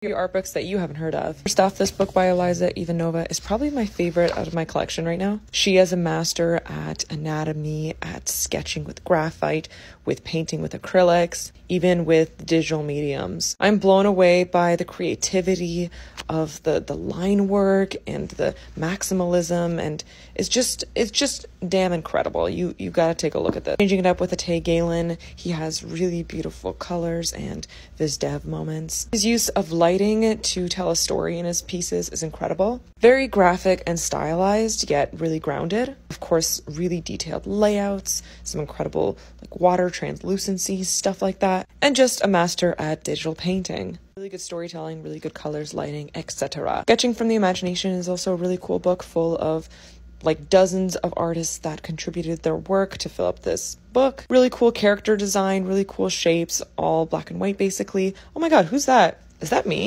few art books that you haven't heard of. First off, this book by Eliza Ivanova is probably my favorite out of my collection right now. She is a master at anatomy, at sketching with graphite, with painting with acrylics, even with digital mediums. I'm blown away by the creativity of the the line work and the maximalism and it's just it's just damn incredible. You you got to take a look at this. Changing it up with a Tay Galen, he has really beautiful colors and viz dev moments. His use of lighting to tell a story in his pieces is incredible. Very graphic and stylized, yet really grounded. Of course, really detailed layouts, some incredible like water translucency, stuff like that, and just a master at digital painting. Really good storytelling, really good colors, lighting, etc. Sketching from the Imagination is also a really cool book full of like dozens of artists that contributed their work to fill up this book. Really cool character design, really cool shapes, all black and white basically. Oh my god, who's that? Is that me?